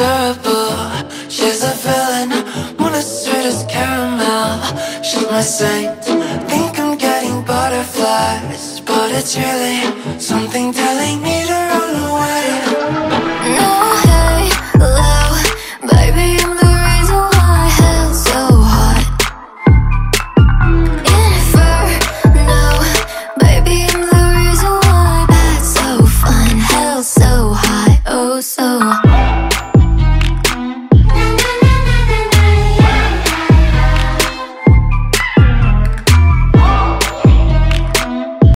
terrible. She's a villain, one as sweet as caramel. She's my saint, think I'm getting butterflies. But it's really something telling me to run away. No, hey, hello Baby, I'm the reason why so hot Inferno Baby, I'm the reason why so fun so hot, oh so